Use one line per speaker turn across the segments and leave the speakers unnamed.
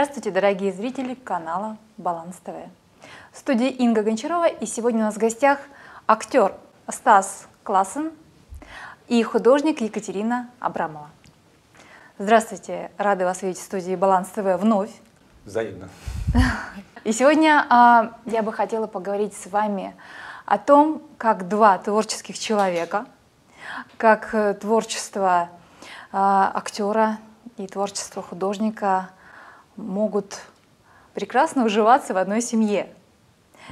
Здравствуйте, дорогие зрители канала Баланс ТВ. В студии Инга Гончарова, и сегодня у нас в гостях актер Стас Классен и художник Екатерина Абрамова. Здравствуйте, рады вас видеть в студии Баланс ТВ вновь.
Взаимно.
И сегодня а, я бы хотела поговорить с вами о том, как два творческих человека, как э, творчество а, актера и творчество художника могут прекрасно уживаться в одной семье.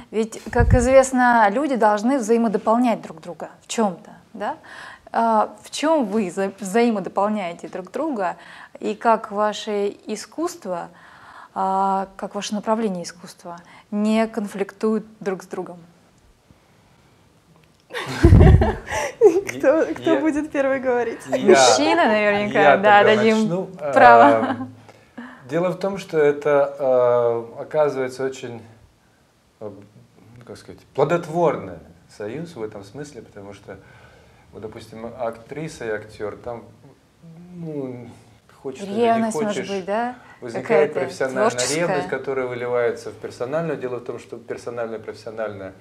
Ведь, как известно, люди должны взаимодополнять друг друга в чем-то. Да? А в чем вы взаимодополняете друг друга и как ваше искусство, а, как ваше направление искусства не конфликтуют друг с другом?
Кто, кто я, будет первый говорить? Я,
Мужчина, наверняка, я да, дадим начну. право.
Дело в том, что это э, оказывается очень, э, как сказать, плодотворный союз в этом смысле, потому что, вот, допустим, актриса и актер, там, ну, хочешь или не хочешь,
быть, да?
возникает профессиональная творческая. ревность, которая выливается в персональную. Дело в том, что персональное и профессиональное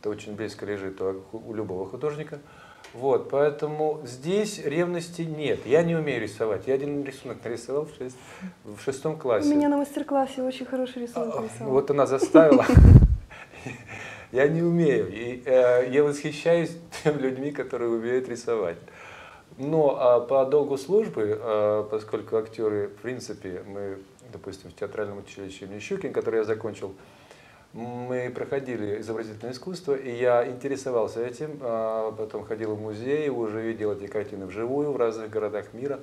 это очень близко лежит у, у любого художника. Вот, поэтому здесь ревности нет. Я не умею рисовать. Я один рисунок нарисовал в, шесть, в шестом классе.
У меня на мастер-классе очень хороший рисунок а,
нарисовал. Вот она заставила. Я не умею. И э, я восхищаюсь теми людьми, которые умеют рисовать. Но а по долгу службы, а, поскольку актеры, в принципе, мы, допустим, в театральном училище имени Щукин, который я закончил, мы проходили изобразительное искусство, и я интересовался этим, а, потом ходил в музей, уже видел эти картины вживую в разных городах мира.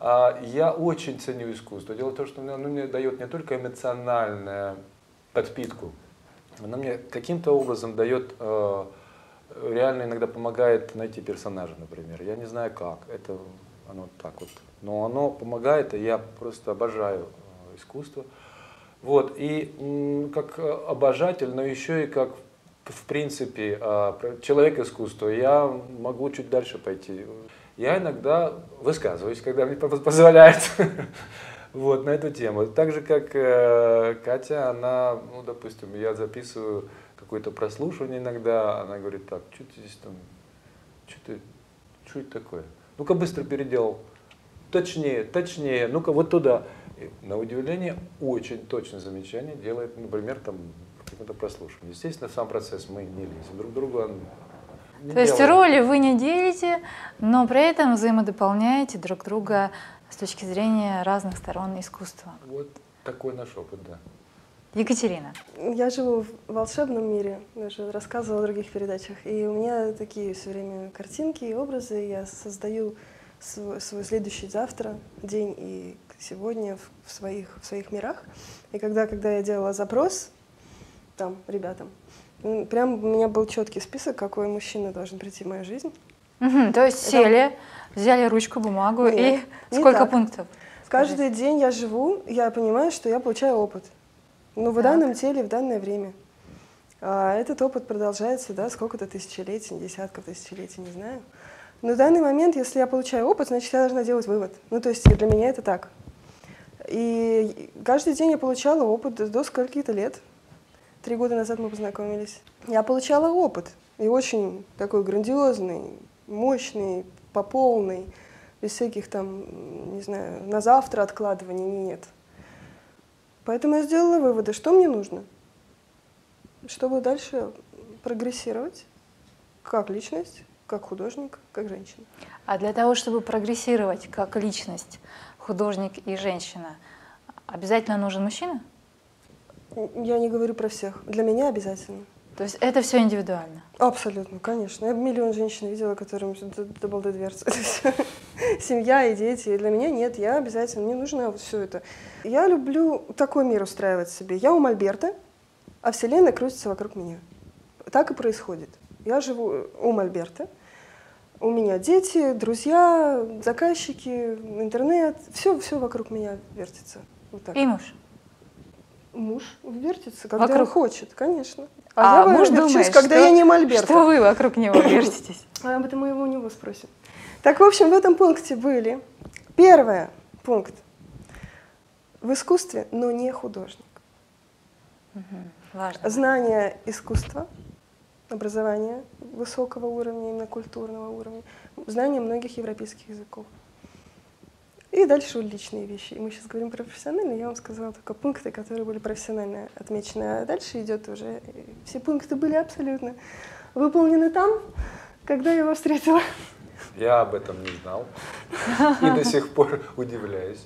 А, я очень ценю искусство. Дело в том, что оно мне дает не только эмоциональную подпитку, оно мне каким-то образом дает, а, реально иногда помогает найти персонажа, например. Я не знаю как, это оно так вот. Но оно помогает, и я просто обожаю искусство. Вот, и как э, обожатель, но еще и как, в принципе, а, человек искусства, я могу чуть дальше пойти. Я иногда высказываюсь, когда мне позволяет, вот, на эту тему. Так же, как э, Катя, она, ну, допустим, я записываю какое-то прослушивание иногда, она говорит, так, что ты здесь там, что ты, что это такое? Ну-ка быстро переделал, точнее, точнее, ну-ка вот туда. На удивление, очень точное замечание делает, например, там, какое-то прослушивание. Естественно, сам процесс мы не лезем друг к другу. Он
не То есть роли вы не делите, но при этом взаимодополняете друг друга с точки зрения разных сторон искусства.
Вот такой наш опыт, да.
Екатерина.
Я живу в волшебном мире, я уже рассказывала в других передачах, и у меня такие все время картинки и образы, я создаю свой, свой следующий завтра, день и сегодня в, своих, в своих мирах. И когда, когда я делала запрос там ребятам, прям у меня был четкий список, какой мужчина должен прийти в мою жизнь.
Угу, то есть сели, взяли ручку, бумагу Нет, и сколько так. пунктов?
Каждый Скажите. день я живу, я понимаю, что я получаю опыт. Ну, в так. данном теле, в данное время. А этот опыт продолжается, да, сколько-то тысячелетий, десятков тысячелетий, не знаю. Но в данный момент, если я получаю опыт, значит, я должна делать вывод. Ну, то есть для меня это так. И каждый день я получала опыт до скольки-то лет. Три года назад мы познакомились. Я получала опыт. И очень такой грандиозный, мощный, по без всяких там, не знаю, на завтра откладываний нет. Поэтому я сделала выводы, что мне нужно, чтобы дальше прогрессировать как личность, как художник, как женщина.
А для того, чтобы прогрессировать как личность, художник и женщина, обязательно нужен мужчина?
Я не говорю про всех. Для меня обязательно.
То есть это все индивидуально?
Абсолютно, конечно. Я миллион женщин видела, которым до до дверцы. Семья и дети. Для меня нет, я обязательно, мне нужно все это. Я люблю такой мир устраивать себе. Я у Мольберта, а Вселенная крутится вокруг меня. Так и происходит. Я живу у Мольберта, у меня дети, друзья, заказчики, интернет, все, все вокруг меня вертится.
Вот так. И муж?
Муж вертится, когда вокруг. он хочет, конечно.
А, а я муж думает, когда что, я не Мольберт. Что вы вокруг него вертитесь?
А об этом мы его у него спросим. Так, в общем, в этом пункте были. Первый пункт. в искусстве, но не художник.
Важно.
Знание искусства, образование высокого уровня, именно культурного уровня, знание многих европейских языков. И дальше личные вещи. И мы сейчас говорим про профессиональные. Я вам сказала только пункты, которые были профессионально отмечены. А дальше идет уже... э, Все пункты были абсолютно выполнены там, когда я его встретила.
Я об этом не знал и до сих пор удивляюсь.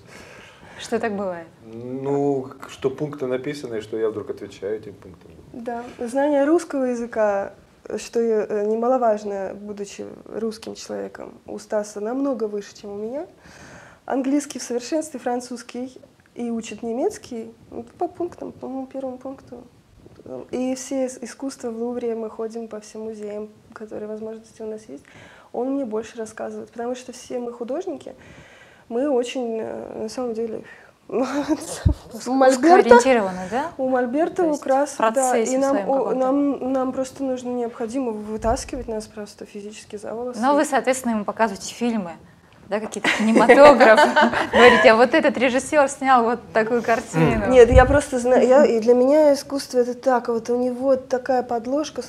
Что так бывает?
Ну, что пункты написаны, и что я вдруг отвечаю этим пунктам.
Да, знание русского языка, что э, немаловажно, будучи русским человеком, у Стаса намного выше, чем у меня. Английский в совершенстве, французский и учит немецкий по пунктам, по-моему, первому пункту. И все ис- искусства в Лувре, мы ходим по всем музеям, которые возможности у нас есть. Он мне больше рассказывает, потому что все мы художники, мы очень, э, на самом деле, у Мольберта,
да?
у Мольберта, у Краса,
в
да, и нам,
каком-то.
нам, нам просто нужно необходимо вытаскивать нас просто физически за волосы.
Но вы, соответственно, ему показываете фильмы, да, какие-то кинематографы. Говорите, а вот этот режиссер снял вот такую картину.
Нет, я просто знаю, я, и для меня искусство это так, вот у него такая подложка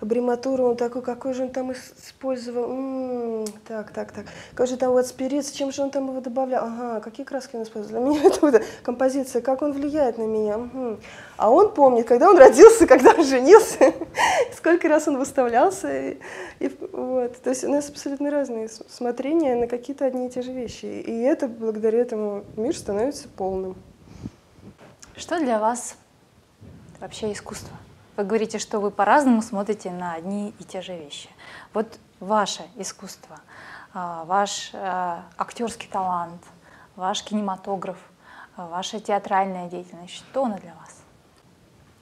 с брематура, он такой, какой же он там ис- использовал, М, так, так, так, какой же там вот спирит, с чем же он там его добавлял, ага, какие краски он использовал, для меня это вот композиция, как он влияет на меня, мгм. а он помнит, когда он родился, когда он женился, сколько раз он выставлялся, и, и вот, то есть у нас абсолютно разные смотрения на какие-то одни и те же вещи, и это благодаря этому мир становится полным.
Что для вас вообще искусство? Вы говорите, что вы по-разному смотрите на одни и те же вещи. Вот ваше искусство, а, ваш а, актерский талант, ваш кинематограф, ваша театральная деятельность, что она для вас?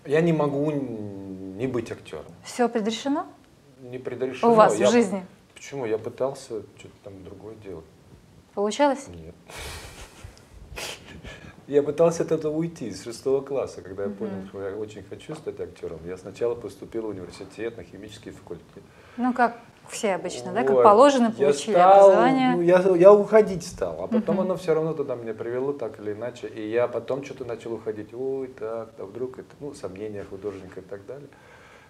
Я не могу не быть актером.
Все предрешено
Не предрешено.
у вас
Я-
в жизни?
Почему? Я пытался что-то там другое делать.
Получалось?
Нет. Я пытался от этого уйти с шестого класса, когда я понял, что я очень хочу стать актером. Я сначала поступил в университет на химический факультет.
Ну, как все обычно, да, как положено,
Я
получили
стал,
образование.
ну, я, я уходить стал, а потом оно все равно туда меня привело так или иначе. И я потом что-то начал уходить. Ой, так, да вдруг это, ну, сомнения художника и так далее.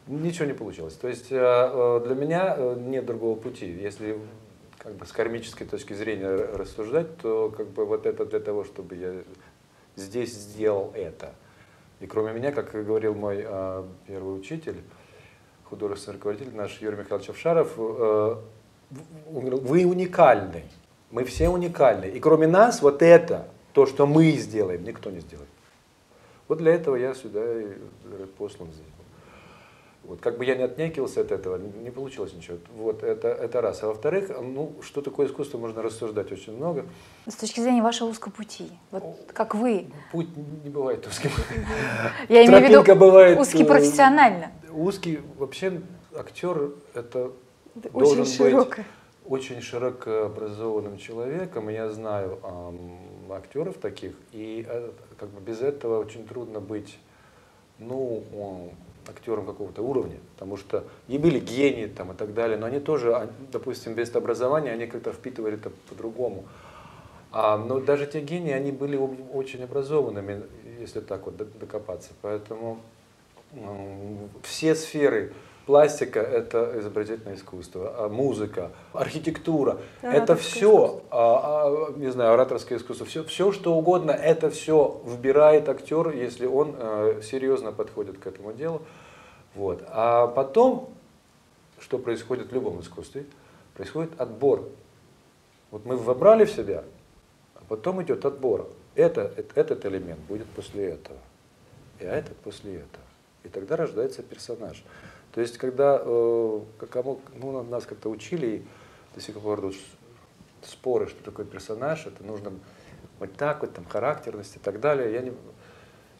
Ничего не получилось. То есть э, э, для меня э, нет другого пути. Если как бы с кармической точки зрения рассуждать, то как бы вот это для того, чтобы я здесь сделал это. И кроме меня, как говорил мой э, первый учитель, художественный руководитель наш Юрий Михайлович Овшаров, э, вы уникальны, мы все уникальны. И кроме нас вот это, то, что мы сделаем, никто не сделает. Вот для этого я сюда и послан здесь. Вот, как бы я не отнекивался от этого, не получилось ничего. Вот это, это раз. А во-вторых, ну, что такое искусство, можно рассуждать очень много.
С точки зрения вашего узкого пути, вот как вы,
Путь не бывает узким.
я имею в виду
бывает,
узкий
э,
профессионально.
Узкий, вообще актер это должен
очень
быть
широко.
очень широко образованным человеком. Я знаю ам, актеров таких, и э, как бы без этого очень трудно быть, ну, актером какого-то уровня, потому что и были гении там и так далее, но они тоже, а, допустим, без образования, они как-то впитывали это по-другому. А, но даже те гении, они были очень образованными, если так вот докопаться. Поэтому все сферы пластика – это изобразительное искусство, а музыка, архитектура – это все, а, а, не знаю, ораторское искусство, все, все что угодно, это все вбирает актер, если он э, серьезно подходит к этому делу. Вот. А потом, что происходит в любом искусстве, происходит отбор. Вот мы вобрали в себя, а потом идет отбор. Это, этот элемент будет после этого, и а этот после этого. И тогда рождается персонаж. То есть, когда э, кому, ну, нас как-то учили, и до сих пор споры, что такое персонаж, это нужно вот так вот, там, характерность и так далее. Я не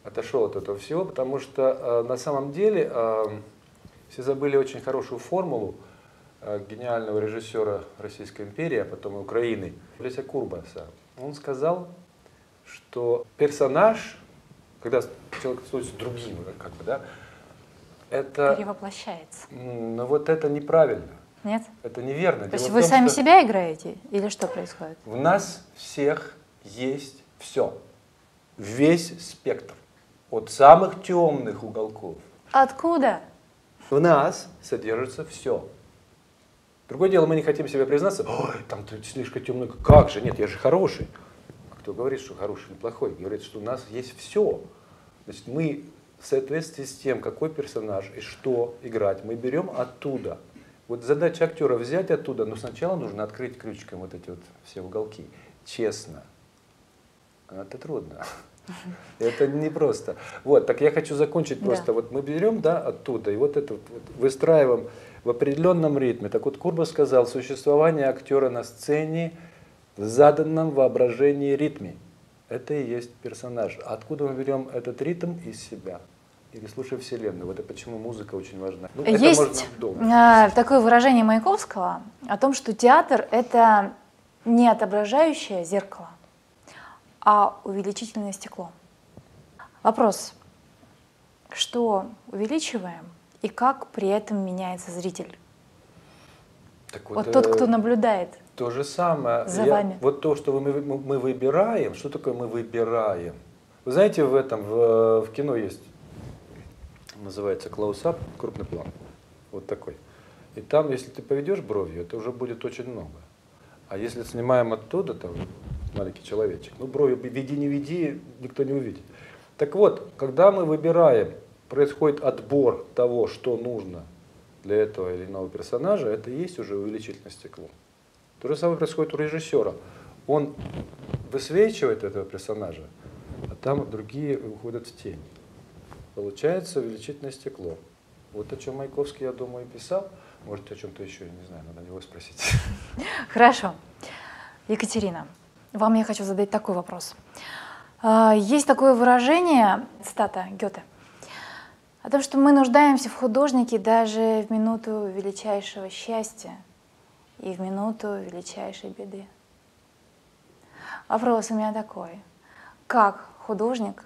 отошел от этого всего, потому что э, на самом деле э, все забыли очень хорошую формулу э, гениального режиссера Российской империи, а потом и Украины, Леся Курбаса. Он сказал, что персонаж, когда человек становится другим, как бы, да, это,
Перевоплощается.
ну вот это неправильно,
Нет?
это неверно.
То есть вы
том,
сами
что
себя играете или что происходит?
В нас всех есть все. Весь спектр. От самых темных уголков.
Откуда?
В нас содержится все. Другое дело, мы не хотим себе признаться, ой, там ты слишком темный. Как же? Нет, я же хороший. Кто говорит, что хороший или плохой? Говорит, что у нас есть все. Значит, мы в соответствии с тем, какой персонаж и что играть, мы берем оттуда. Вот задача актера взять оттуда, но сначала нужно открыть ключиком вот эти вот все уголки. Честно. Это трудно. Это непросто. Вот, так я хочу закончить
Да.
просто. Вот мы берем, да, оттуда, и вот это вот выстраиваем в определенном ритме. Так вот, Курба сказал, существование актера на сцене в заданном воображении ритме. Это и есть персонаж. А Откуда мы берем этот ритм из себя? Или слушая Вселенную. Вот это почему музыка очень важна. Ну,
Есть
можно
а, такое выражение Маяковского о том, что театр — это не отображающее зеркало, а увеличительное стекло. Вопрос, что увеличиваем и как при этом меняется зритель?
Так
Вот тот,
э,
кто наблюдает.
То же самое.
За
Я-
вами.
Вот то, что мы, мы, мы выбираем, что такое мы выбираем? Вы знаете, в этом, в, в кино есть, называется close-up, крупный план. Вот такой. И там, если ты поведешь бровью, это уже будет очень много. А если снимаем оттуда, там, маленький человечек, ну, брови веди, не веди, никто не увидит. Так вот, когда мы выбираем, происходит отбор того, что нужно для этого или иного персонажа, это и есть уже увеличительное стекло. То же самое происходит у режиссера. Он высвечивает этого персонажа, а там другие уходят в тень. Получается увеличительное стекло. Вот о чем Маяковский, я думаю, и писал. Может, о чем-то еще, не знаю, надо него спросить.
Хорошо. Екатерина, вам я хочу задать такой вопрос. А, Есть такое выражение, цитата Гёте, о том, что мы нуждаемся в художнике даже в минуту величайшего счастья и в минуту величайшей беды. Вопрос у меня такой. Как художник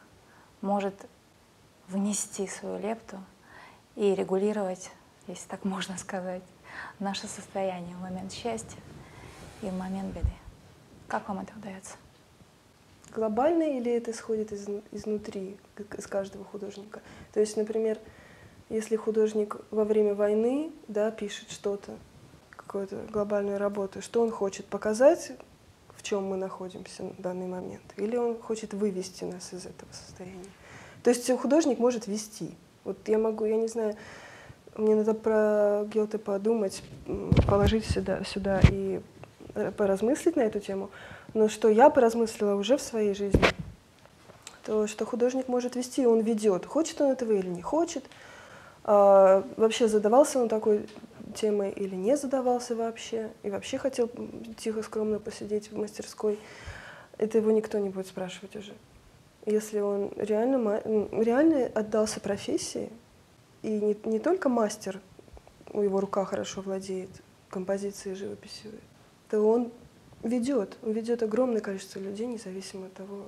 может внести свою лепту и регулировать, если так можно сказать, наше состояние в момент счастья и в момент беды? Как вам это удается?
Глобально или это исходит из, изнутри, как из каждого художника? То есть, например, если художник во время войны да, пишет что-то, какую-то глобальную работу, что он хочет показать, в чем мы находимся в данный момент, или он хочет вывести нас из этого состояния. То есть художник может вести. Вот я могу, я не знаю, мне надо про Гёте подумать, положить сюда, сюда и э, поразмыслить на эту тему. Но что я поразмыслила уже в своей жизни, то что художник может вести, он ведет. Хочет он этого или не хочет. А, вообще задавался он такой темой или не задавался вообще. И вообще хотел тихо, скромно посидеть в мастерской. Это его никто не будет спрашивать уже. Если он реально, реально отдался профессии, и не, не только мастер, у его рука хорошо владеет композицией, живописью, то он ведет, он ведет огромное количество людей, независимо от того,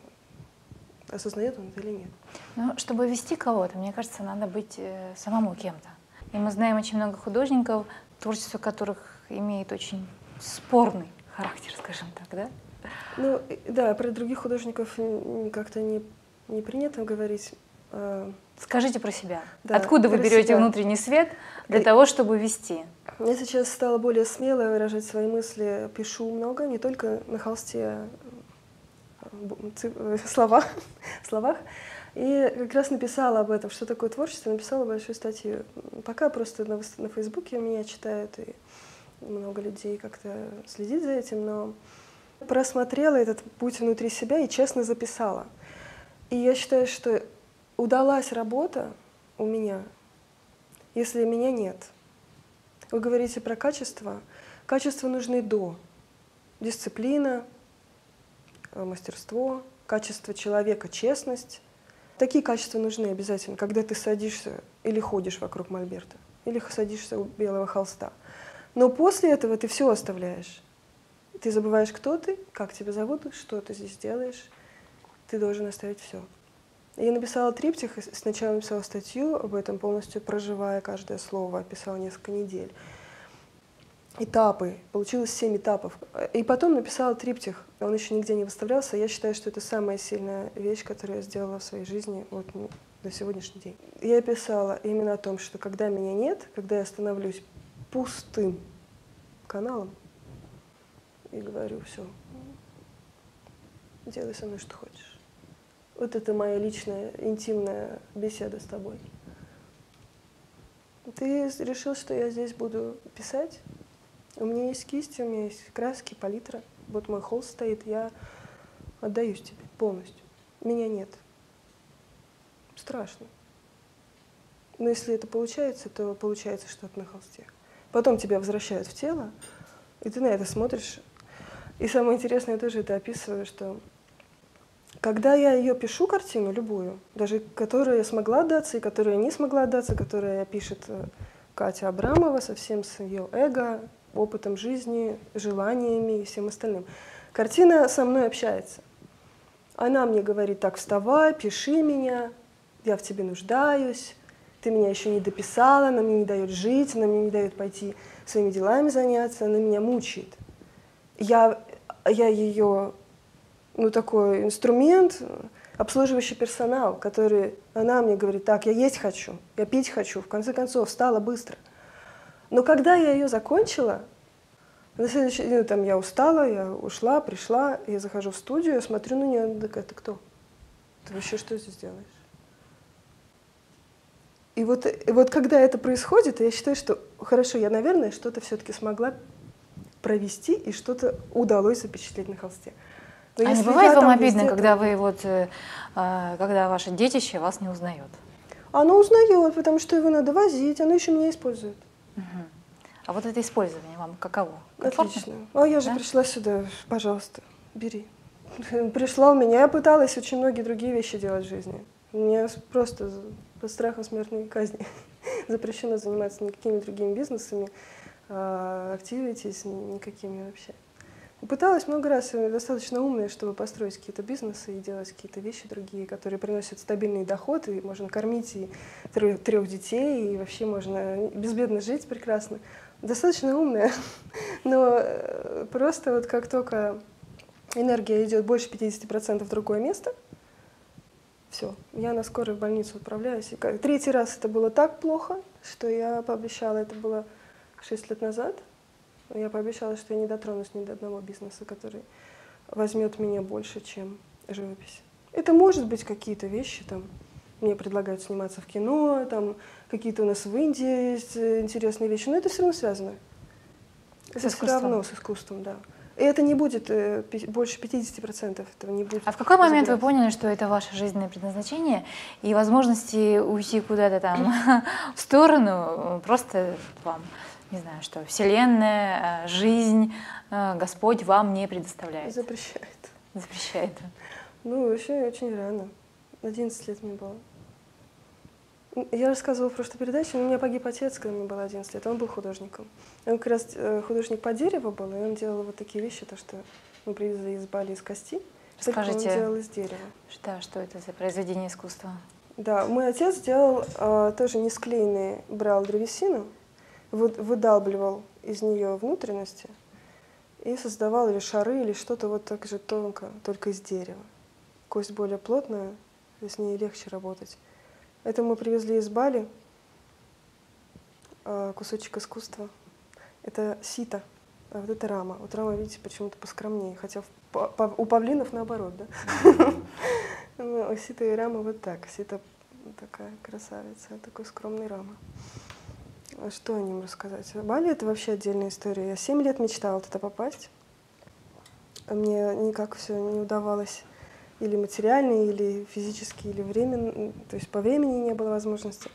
осознает он это или нет.
Ну, чтобы вести кого-то, мне кажется, надо быть э, самому кем-то. И мы знаем очень много художников, творчество которых имеет очень спорный характер, скажем так, да?
Ну, и- да, про других художников как-то не, не принято говорить. А,
Скажите про себя.
Да,
Откуда вы берете
себя.
внутренний свет для
Э,
того, чтобы вести?
Я сейчас стала более смело выражать свои мысли, пишу много, не только на холсте, а э, словах, словах. И как раз написала об этом, что такое творчество, написала большую статью. Пока просто на, на Фейсбуке меня читают, и много людей как-то следит за этим, но просмотрела этот путь внутри себя и честно записала. И я считаю, что удалась работа у меня, если меня нет. Вы говорите про качество. Качества нужны до. Дисциплина, э, мастерство, качество человека, честность. Такие качества нужны обязательно, когда ты садишься или ходишь вокруг мольберта, или садишься у белого холста. Но после этого ты все оставляешь. Ты забываешь, кто ты, как тебя зовут, что ты здесь делаешь. Ты должен оставить все. Я написала триптих, сначала написала статью об этом, полностью проживая каждое слово, описала несколько недель. этапы, получилось семь этапов. И потом написала триптих, он еще нигде не выставлялся. Я считаю, что это самая сильная вещь, которую я сделала в своей жизни вот, ну, до сегодняшний день. Я писала именно о том, что когда меня нет, когда я становлюсь пустым каналом, и говорю, все, делай со мной что хочешь. Вот это моя личная, интимная беседа с тобой. Ты решил, что я здесь буду писать? У меня есть кисти, у меня есть краски, палитра. Вот мой холст стоит, я отдаюсь тебе полностью. Меня нет. Страшно. Но если это получается, то получается что-то на холсте. Потом тебя возвращают в тело, и ты на это смотришь. И самое интересное, я тоже это описываю, что когда я ее пишу, картину, любую, даже которую я смогла отдаться и которую я не смогла отдаться, которая пишет э, Катя Абрамова совсем с ее эго, опытом жизни, желаниями и всем остальным. Картина со мной общается. Она мне говорит, так, вставай, пиши меня, я в тебе нуждаюсь, ты меня еще не дописала, она мне не дает жить, она мне не дает пойти своими делами заняться, она меня мучает. Я, я ее, ну, такой инструмент, обслуживающий персонал, который, она мне говорит, так, я есть хочу, я пить хочу, в конце концов, встала быстро – но когда я ее закончила, на следующий день там я устала, я ушла, пришла, я захожу в студию, я смотрю на нее, такая, ты кто? Ты вообще что здесь делаешь? И вот, и вот когда это происходит, я считаю, что хорошо, я, наверное, что-то все-таки смогла провести и что-то удалось запечатлеть на холсте.
Но а не бывает вам обидно, когда вы вот, э, а, когда ваше детище вас не узнает?
Оно узнает, потому что его надо возить, оно еще меня использует.
Угу. А вот это использование вам каково?
Комфортно? Отлично. А я же да? пришла сюда, пожалуйста, бери. Пришла у меня, я пыталась очень многие другие вещи делать в жизни. Мне просто под страхом смертной казни запрещено заниматься никакими другими бизнесами, активитис, никакими вообще. Пыталась много раз, я достаточно умная, чтобы построить какие-то бизнесы и делать какие-то вещи другие, которые приносят стабильный доход, и можно кормить и трех детей, и вообще можно безбедно жить прекрасно. Достаточно умная, но э, просто вот как только энергия идет больше 50% в другое место, все, я на скорой в больницу отправляюсь. И третий раз это было так плохо, что я пообещала, это было 6 лет назад – я пообещала, что я не дотронусь ни до одного бизнеса, который возьмет меня больше, чем живопись. Это может быть какие-то вещи, там, мне предлагают сниматься в кино, там, какие-то у нас в Индии есть э, интересные вещи, но это все равно связано. Это все равно с искусством, да. И это не будет э, больше 50% этого не будет.
А в какой момент вы поняли, что это ваше жизненное предназначение и возможности уйти куда-то там в сторону просто вам не знаю, что Вселенная, э, жизнь, э, Господь вам не предоставляет.
Запрещает.
Запрещает.
Ну, вообще очень рано. 11 лет мне было. Я рассказывала в прошлой передаче, но у меня погиб отец, когда мне было 11 лет. Он был художником. Он как раз э, художник по дереву был, и он делал вот такие вещи, то, что мы привезли из Бали из кости.
Скажите,
он делал из дерева.
Что, что это за произведение искусства?
Да, мой отец делал э, тоже несклеенные, брал древесину, выдалбливал из нее внутренности и создавал или шары, или что-то вот так же тонко, только из дерева. Кость более плотная, с ней легче работать. Это мы привезли из Бали, а, кусочек искусства. Это сито, а вот это рама. Вот рама, видите, почему-то поскромнее, хотя у павлинов наоборот, да? Ну, сито и рама вот так. Сито такая красавица, такой скромный рама. А что о нем рассказать? Бали — это вообще отдельная история. Я семь лет мечтала туда попасть. А мне никак все не удавалось или материально, или физически, или временно. То есть по времени не было возможности.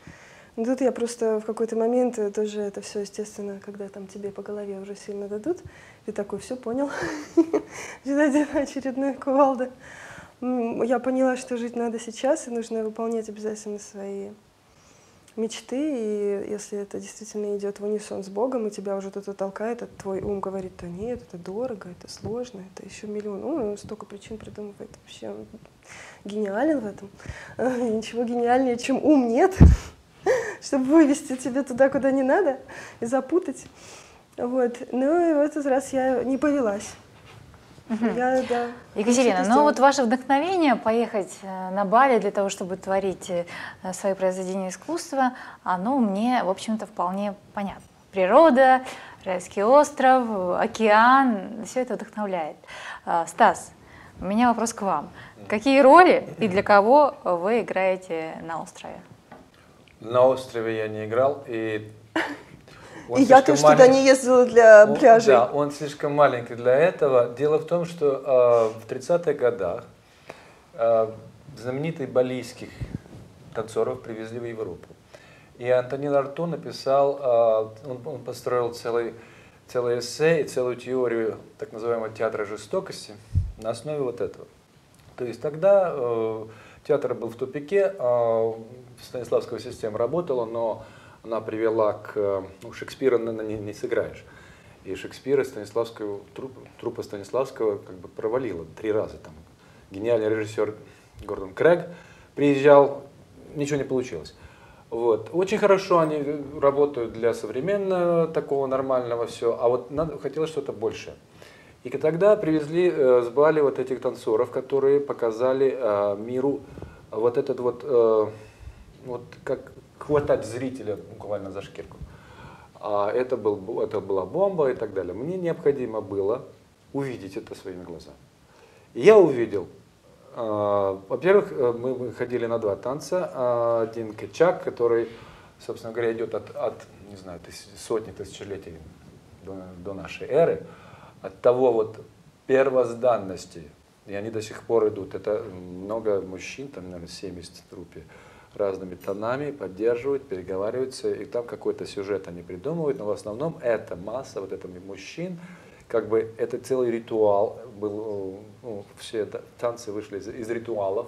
Но тут я просто в какой-то момент тоже это все, естественно, когда там тебе по голове уже сильно дадут, ты такой, все понял, ждать очередной кувалда. Я поняла, что жить надо сейчас, и нужно выполнять обязательно свои мечты, и если это действительно идет в унисон с Богом, и тебя уже кто-то толкает, а твой ум говорит, да нет, это дорого, это сложно, это еще миллион. Ну, он столько причин придумывает. Вообще он гениален в этом. Ничего гениальнее, чем ум нет, чтобы вывести тебя туда, куда не надо, и запутать. Вот. Ну и в этот раз я не повелась. Я, да,
Екатерина, ну вот ваше вдохновение поехать э, на Бали для того, чтобы творить э, свои произведения искусства, оно мне, в общем-то, вполне понятно. Природа, райский остров, э, океан, все это вдохновляет. А, Стас, у меня вопрос к вам. Какие роли и для кого вы играете на острове?
На острове я не играл, и... он
И я тоже туда
малень-
не ездила для
Он-
пляжей.
Да, он слишком маленький для этого. Дело в том, что э, в 30-х годах э, знаменитых балийских танцоров привезли в Европу. И Антонин Арто написал, э, он, он построил целый, целый эссе и целую теорию так называемого театра жестокости на основе вот этого. То есть тогда э, театр был в тупике, э, Станиславская система работала, но она привела к... э, Ну, Шекспира наверное, не, не сыграешь. И Шекспира Станиславского, труп, трупа Станиславского как бы провалила три раза. Там гениальный режиссер Гордон Крэг приезжал, ничего не получилось. Вот. Очень хорошо они работают для современного такого нормального все, а вот надо, хотелось что-то большее. И тогда привезли э, с Бали вот этих танцоров, которые показали э, миру вот этот вот, э, вот как хватать зрителя буквально за шкирку. А это, был, это была бомба и так далее. Мне необходимо было увидеть это своими глазами. И я увидел, э, во-первых, э, мы ходили на два танца. Э, Один кечак, который, собственно говоря, идет от, от не знаю, сотни тысячелетий до, до нашей эры, от того вот первозданности, и они до сих пор идут. Это много мужчин, там, наверное, 70 трупе, разными тонами поддерживают, переговариваются, и там какой-то сюжет они придумывают, но в основном это масса вот этих мужчин, как бы это целый ритуал был, э, ну, все танцы вышли из, из ритуалов,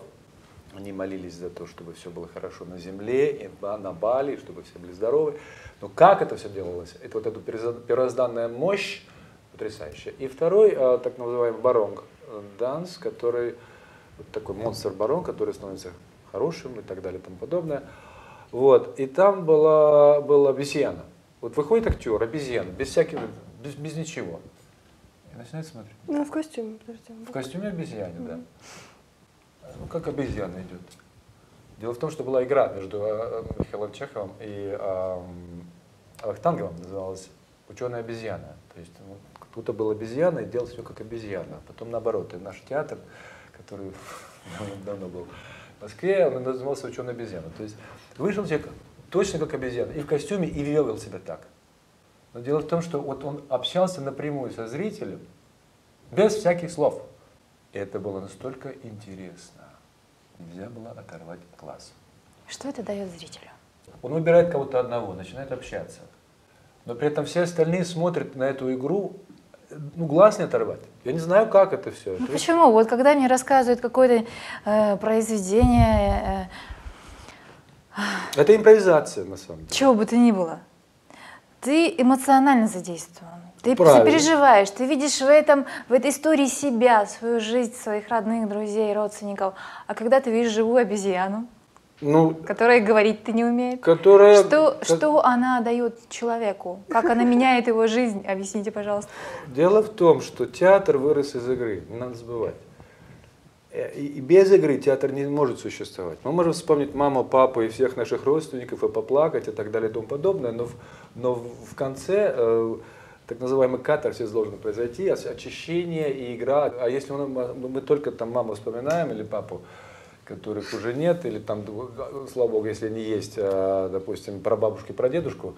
они молились за то, чтобы все было хорошо на земле, на Бали, чтобы все были здоровы. Но как это все делалось? Это вот эта первозданная мощь потрясающая. И второй, э, так называемый баронг э, данс, который вот такой монстр-барон, который становится хорошим и так далее и тому подобное. Вот. И там была, была обезьяна. Вот выходит актер, обезьяна, без всяких, без, без ничего. И начинает смотреть.
Ну, в костюме, подожди.
В костюме обезьяне, да. Ну, как обезьяна идет. Дело в том, что была игра между э, Михаилом Чеховым и э, Вахтанговым, называлась «Ученая обезьяна». То есть ну, кто-то был обезьяна и делал все как обезьяна. Потом наоборот, и наш театр, который давно был в Москве, он назывался «Ученая обезьяна». То есть вышел человек точно как обезьяна, и в костюме, и вел себя так. Но дело в том, что вот он общался напрямую со зрителем, без всяких слов. Это было настолько интересно. Нельзя было оторвать глаз.
Что это дает зрителю?
Он выбирает кого-то одного, начинает общаться. Но при этом все остальные смотрят на эту игру, ну, глаз не оторвать. Я не знаю, как это все.
Ну почему? Вот когда мне рассказывают какое-то э, произведение,
Это импровизация, на самом деле.
чего бы то ни было, ты эмоционально задействован. Ты
Правильно.
переживаешь, ты видишь в этом, в этой истории себя, свою жизнь, своих родных, друзей, родственников. А когда ты видишь живую обезьяну,
Ну,
которая говорить ты не умеет,
которая...
что,
как-
что она дает человеку? Как она меняет его жизнь? Объясните, пожалуйста.
Дело в том, что театр вырос из игры, не надо забывать. Э, И без игры театр не может существовать. Мы можем вспомнить маму, папу и всех наших родственников и поплакать и так далее и тому подобное, но в, но в конце э, так называемый катарсис должен произойти, очищение и игра. А если мы- мы только там маму вспоминаем или папу, которых уже нет, или там, слава богу, если они есть, а, допустим, про бабушки, про дедушку,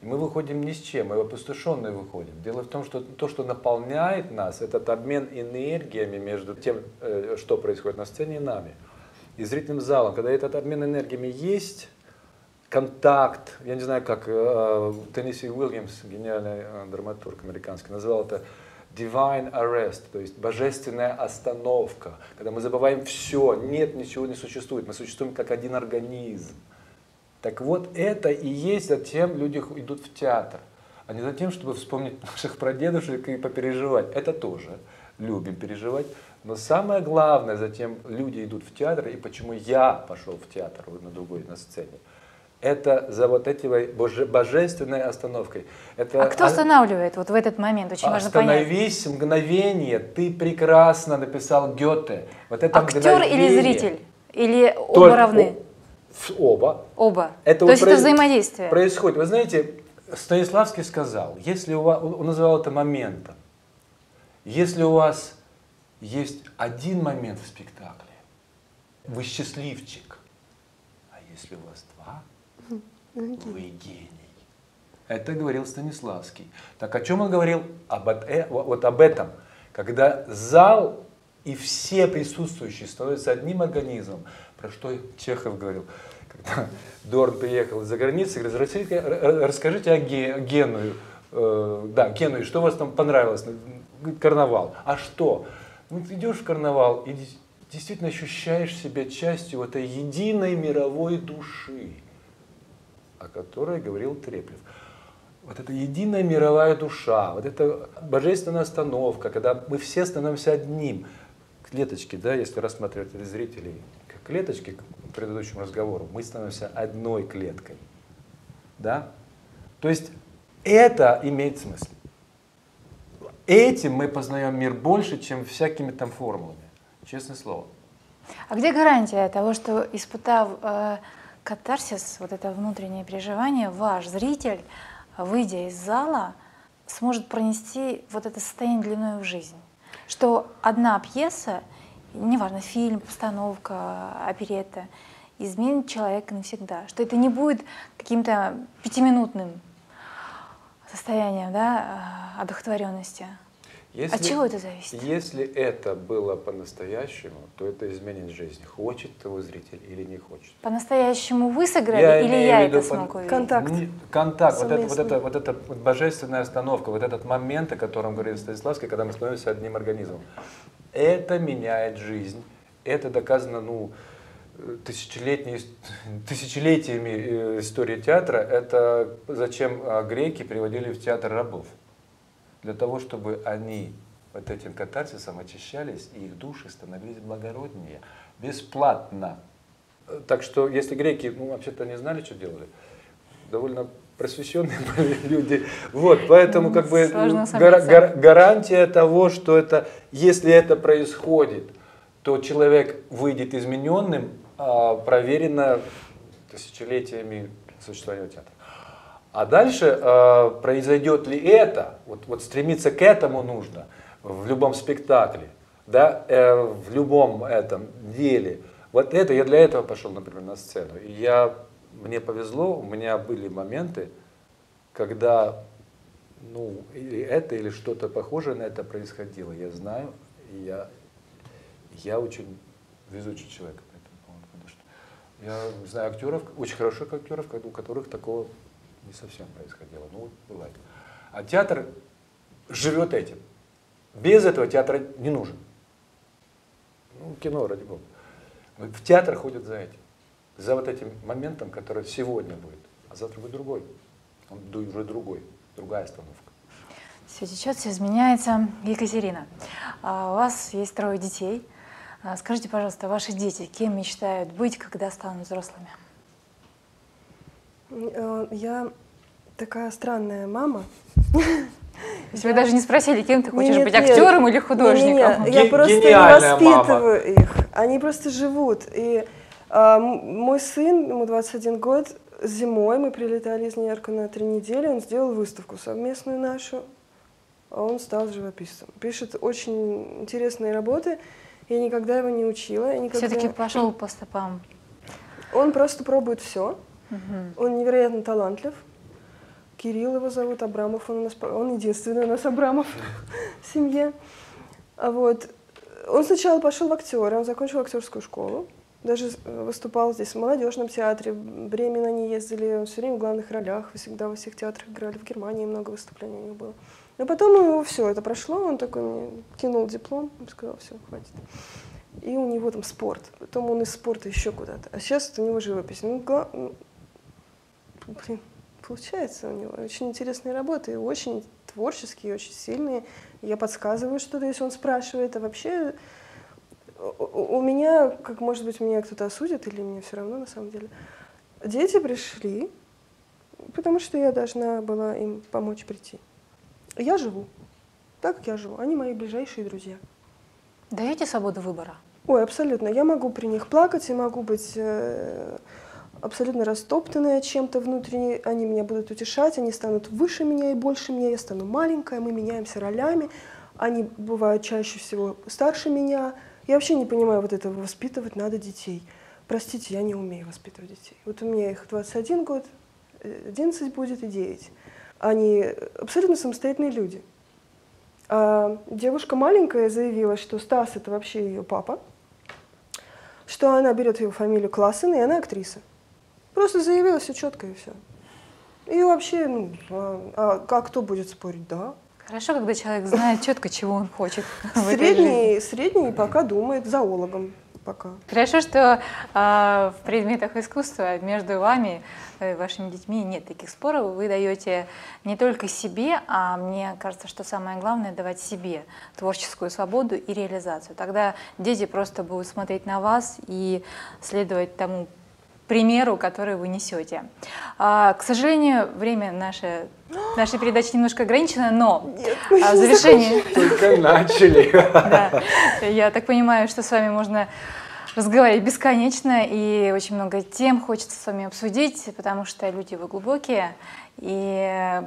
мы выходим ни с чем, мы опустошенные выходим. Дело в том, что то, что наполняет нас, этот обмен энергиями между тем, э, что происходит на сцене и нами, и зрительным залом. Когда этот обмен энергиями есть, контакт, я не знаю, как э, Тенниси Уильямс, гениальный э, драматург американский, назвал это divine arrest, то есть божественная остановка, когда мы забываем все, нет, ничего не существует, мы существуем как один организм. Так вот, это и есть, затем люди идут в театр, а не за тем, чтобы вспомнить наших прадедушек и попереживать. Это тоже любим переживать. Но самое главное, затем люди идут в театр, и почему я пошел в театр на другой, на сцене, это за вот этой боже, божественной остановкой. Это
а кто останавливает вот в этот момент? Очень важно понять.
Остановись мгновение. Ты прекрасно написал Гёте. Вот это
Актер мгновение. или зритель? Или оба Только равны?
Оба.
Оба. Это То есть это взаимодействие.
Происходит. Вы знаете, Станиславский сказал, если у вас, он называл это моментом, если у вас есть один момент в спектакле, вы счастливчик, а если у вас вы гений. Это говорил Станиславский. Так о чем он говорил? Об, э, вот об этом. Когда зал и все присутствующие становятся одним организмом, про что Чехов говорил, когда Дорн приехал из-за границы, говорит, расскажите, расскажите о Геную, э, да, Геную, что у вас там понравилось? Карнавал. А что? Ну, ты идешь в карнавал и действительно ощущаешь себя частью этой единой мировой души, о которой говорил Треплев. Вот эта единая мировая душа, вот эта божественная остановка, когда мы все становимся одним. Клеточки, да, если рассматривать зрителей, как клеточки к предыдущему разговору, мы становимся одной клеткой. Да? То есть это имеет смысл. Этим мы познаем мир больше, чем всякими там формулами. Честное слово.
А где гарантия того, что испытав э, катарсис, вот это внутреннее переживание, ваш зритель, выйдя из зала, сможет пронести вот это состояние длиной в жизнь? Что одна пьеса, неважно, фильм, постановка, оперета, изменит человека навсегда. Что это не будет каким-то пятиминутным состоянием да, э, одухотворенности. Если, От чего это зависит?
Если это было по-настоящему, то это изменит жизнь. Хочет того зритель или не хочет.
По-настоящему вы сыграли я или я это смог
увидеть? Контакт.
контакт, вот это, вот, это, вот эта вот божественная остановка, вот этот момент, о котором говорил Станиславский, когда мы становимся одним организмом. Это меняет жизнь. Это доказано, ну, тысячелетней, тысячелетиями э, истории театра, это зачем а, греки приводили в театр рабов. Для того, чтобы они вот этим катарсисом очищались, и их души становились благороднее. Бесплатно. Так что, если греки, ну, вообще-то не знали, что делали, довольно просвещенные были люди. Вот, поэтому как бы гар, гар, гарантия того, что это, если это происходит, то человек выйдет измененным, а, проверено тысячелетиями существования театра. А дальше э, произойдет ли это, вот, вот стремиться к этому нужно в любом спектакле, да, э, в любом этом деле. Вот это, я для этого пошел, например, на сцену. И я, мне повезло, у меня были моменты, когда ну, или это, или что-то похожее на это происходило. Я знаю, и я, я очень везучий человек. Я знаю актеров, очень хороших актеров, у которых такого не совсем происходило. Ну, бывает. А театр живет этим. Без этого театра не нужен. Ну, кино, ради бога. В театр ходят за этим. За вот этим моментом, который сегодня будет. А завтра будет другой. Он уже другой. Другая остановка.
Все течет, все изменяется. Екатерина, а у вас есть трое детей. А скажите, пожалуйста, ваши дети кем мечтают быть, когда станут взрослыми?
Э, я такая странная мама.
Вы даже не спросили, кем ты хочешь нет, быть, актером нет, или художником?
Нет, нет. Я просто не воспитываю мама. их. Они просто живут. И а, мой сын, ему 21 год, зимой мы прилетали из Нью-Йорка на три недели, он сделал выставку совместную нашу, а он стал живописцем. Пишет очень интересные работы. Я никогда его не учила. Никогда...
Все-таки пошел по стопам.
Он просто пробует все. Он невероятно талантлив. Кирилл его зовут, Абрамов, он, у нас, он единственный у нас Абрамов в семье. А вот. Он сначала пошел в актеры, он закончил актерскую школу, даже э, выступал здесь в молодежном театре, временно они ездили, он все время в главных ролях, всегда во всех театрах играли, в Германии много выступлений у него было. Но потом у него все это прошло, он такой мне кинул диплом, сказал, все, хватит и у него там спорт. Потом он из спорта еще куда-то. А сейчас у него живопись. Ну. Блин, получается у него очень интересные работы, очень творческие, очень сильные. Я подсказываю что-то, если он спрашивает. А вообще у меня, как может быть, меня кто-то осудит, или мне все равно на самом деле, Дети пришли, потому что я должна была им помочь прийти. Я живу так, как я живу. Они мои ближайшие друзья.
Даете свободу выбора?
Ой, абсолютно. Я могу при них плакать, я могу быть э, абсолютно растоптанная чем-то внутренне. Они меня будут утешать, они станут выше меня и больше меня. Я стану маленькая, мы меняемся ролями. Они бывают чаще всего старше меня. Я вообще не понимаю вот этого, воспитывать надо детей. Простите, я не умею воспитывать детей. Вот у меня их 21 год, 11 будет и 9. Они абсолютно самостоятельные люди. А девушка маленькая заявила, что Стас это вообще ее папа, что она берет его фамилию Классен, и она актриса. Просто заявила все четко и все. И вообще, ну, а, а кто будет спорить? Да.
Хорошо, когда человек знает четко, чего он хочет.
Средний, средний пока думает зоологом пока.
Хорошо, что э, в предметах искусства между вами и вашими детьми нет таких споров. Вы даете не только себе, а мне кажется, что самое главное давать себе творческую свободу и реализацию. Тогда дети просто будут смотреть на вас и следовать тому примеру, который вы несете. А, к сожалению, время наше, нашей передачи немножко ограничено, но
Нет,
а, в завершении...
Только начали.
Да, я так понимаю, что с вами можно разговаривать бесконечно, и очень много тем хочется с вами обсудить, потому что люди вы глубокие, и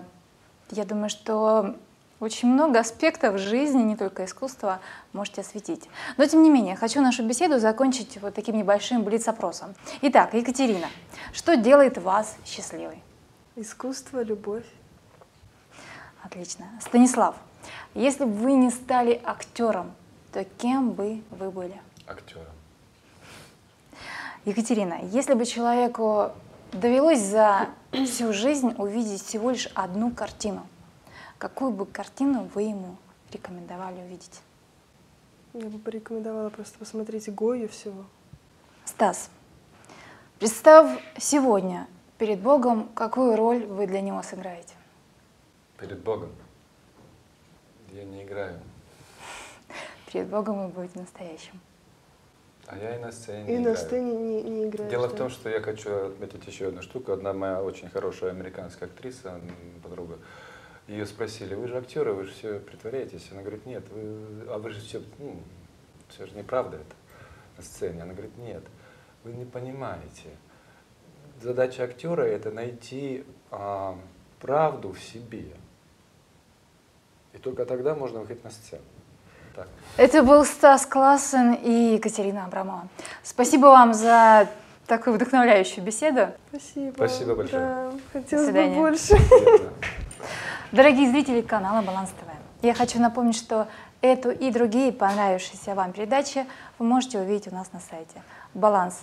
я думаю, что очень много аспектов жизни, не только искусства, можете осветить. Но тем не менее, хочу нашу беседу закончить вот таким небольшим блиц-опросом. Итак, Екатерина, что делает вас счастливой?
Искусство, любовь.
Отлично. Станислав, если бы вы не стали актером, то кем бы вы были?
Актером.
Екатерина, если бы человеку довелось за всю жизнь увидеть всего лишь одну картину, какую бы картину вы ему рекомендовали увидеть?
Я бы порекомендовала просто посмотреть Гою всего.
Стас, представь сегодня перед Богом, какую роль вы для него сыграете?
Перед Богом. Я не играю.
Перед Богом вы будете настоящим.
А я и на сцене
И
не
на
играю.
сцене не, не играешь.
Дело в
да?
том, что я хочу отметить еще одну штуку. Одна моя очень хорошая американская актриса, подруга, ее спросили, вы же актеры, вы же все притворяетесь. Она говорит, нет, вы, а вы же все, ну, все же неправда это на сцене. Она говорит, нет, вы не понимаете. Задача актера это найти а, правду в себе. И только тогда можно выходить на сцену. Так.
Это был Стас Классен и Екатерина Абрамова. Спасибо вам за такую вдохновляющую беседу.
Спасибо.
Спасибо большое.
Да, хотелось бы больше.
Приятно.
Дорогие зрители канала Баланс ТВ, я хочу напомнить, что эту и другие понравившиеся вам передачи вы можете увидеть у нас на сайте balance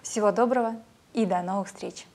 Всего доброго и до новых встреч!